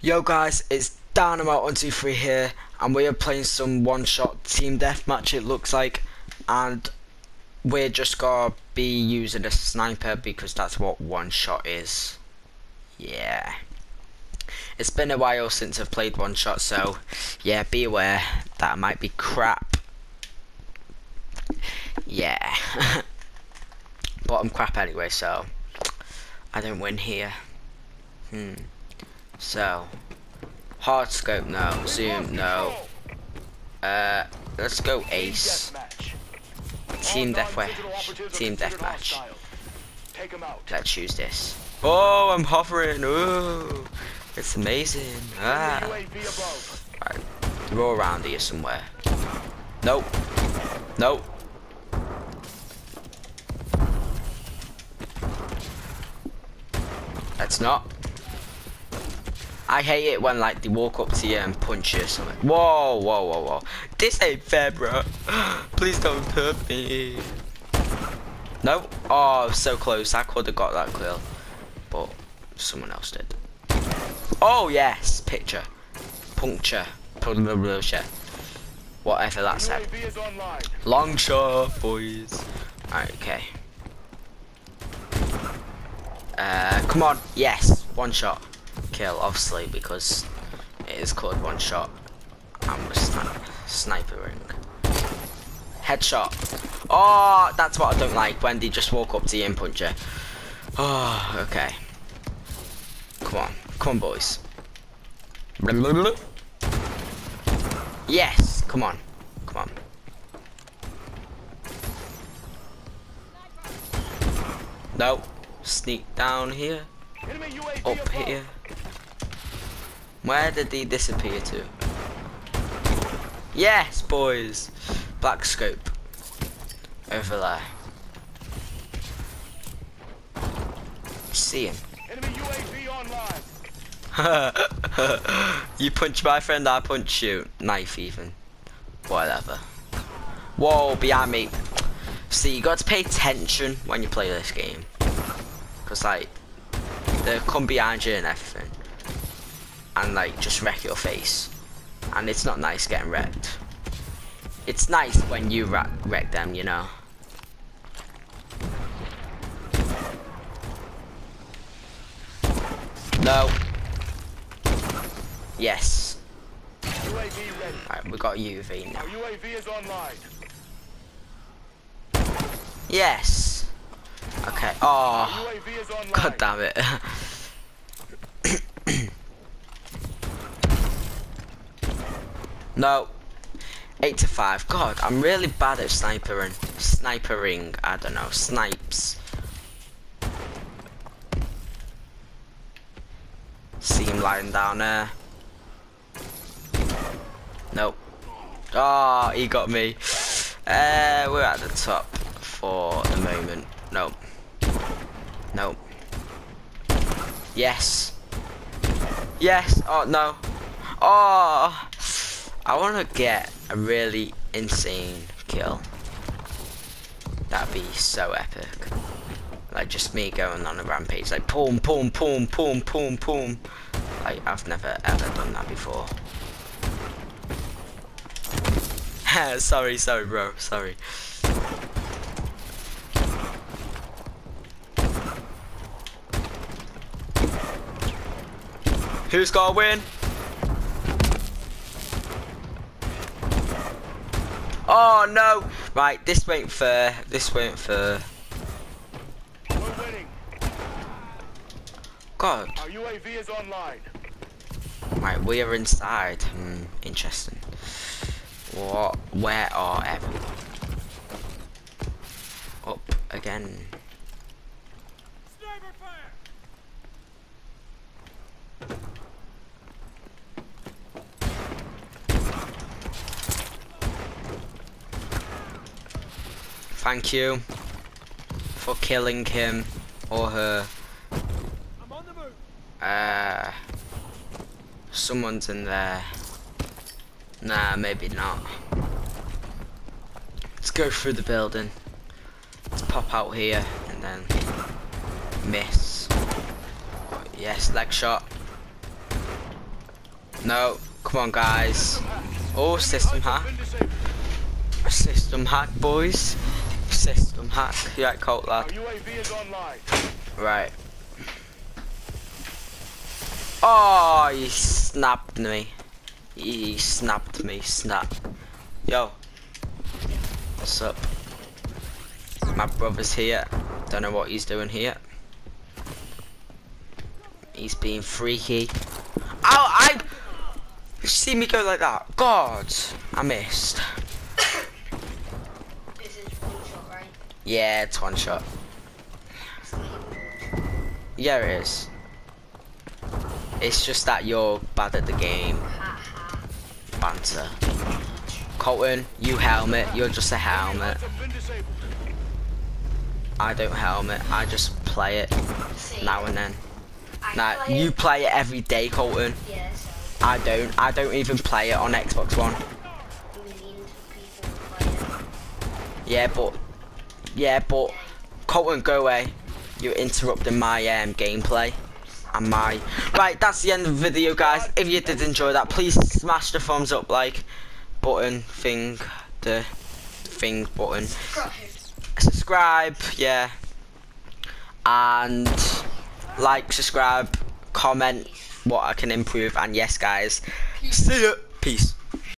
Yo guys, it's Dynamite123 here, and we are playing some one-shot team deathmatch it looks like, and we're just gonna be using a sniper because that's what one-shot is. Yeah. It's been a while since I've played one-shot, so yeah, be aware that might be crap. Yeah. but I'm crap anyway, so I don't win here. Hmm. So, hard scope now, zoom no. Uh, let's go ace. Team deathmatch. Team deathmatch. Let's choose this. Oh, I'm hovering. Ooh, it's amazing. Ah. Right, roll around here somewhere. Nope. Nope. Let's not. I hate it when like they walk up to you and punch you or something. Whoa, whoa, whoa, whoa. This ain't fair, bro. Please don't hurt me. No. Oh, so close. I could have got that kill, but someone else did. Oh yes, picture, puncture, puncture. Whatever that said. Long shot, boys. Alright, okay. Uh, come on. Yes, one shot kill, obviously, because it is called one shot. I'm a sni snipering. Headshot. Oh, that's what I don't like Wendy, just walk up to you and punch. Oh, okay. Come on, come on, boys. Yes, come on, come on. No, sneak down here, up here. Where did he disappear to? Yes, boys! Black scope. Over there. See him. you punch my friend, I punch you. Knife even. Whatever. Whoa, behind me. See, you got to pay attention when you play this game. Because, like, they come behind you and everything and like just wreck your face. And it's not nice getting wrecked. It's nice when you wreck, wreck them, you know. No. Yes. Alright, we got UAV now. UAV is online. Yes. Okay. Oh. God damn it. No. 8 to 5. God, I'm really bad at snipering. Snipering. I don't know. Snipes. See him lying down there. Nope. Oh, he got me. Uh, we're at the top for the moment. Nope. Nope. Yes. Yes. Oh, no. Oh. I want to get a really insane kill. That'd be so epic. Like just me going on a rampage, like boom, boom, boom, boom, boom, boom. Like I've never ever done that before. sorry, sorry, bro, sorry. Who's gonna win? Oh no! Right, this went fair. This went fair. God. Our UAV is online. Right, we are inside. Hmm, interesting. What? Where are everyone? Up again. Thank you for killing him or her. Uh, someone's in there. Nah, maybe not. Let's go through the building. Let's pop out here and then miss. Yes, leg shot. No, come on, guys. Oh, system hack. System hack, boys. System hack. Yeah, right, Colt Our lad? Oh, UAV is online. Right. Oh, he snapped me. He snapped me. Snap. Yo. What's up? My brother's here. Don't know what he's doing here. He's being freaky. Oh, I. You see me go like that? God, I missed. Yeah, it's one shot. Yeah, it is. It's just that you're bad at the game. Banter. Colton, you helmet. You're just a helmet. I don't helmet. I just play it now and then. Now, you play it every day, Colton. I don't. I don't even play it on Xbox One. Yeah, but yeah, but Colton, go away. You're interrupting my um, gameplay and my. Right, that's the end of the video, guys. If you did enjoy that, please smash the thumbs up, like button thing, the thing button. subscribe, yeah, and like, subscribe, comment what I can improve, and yes, guys, see ya, peace.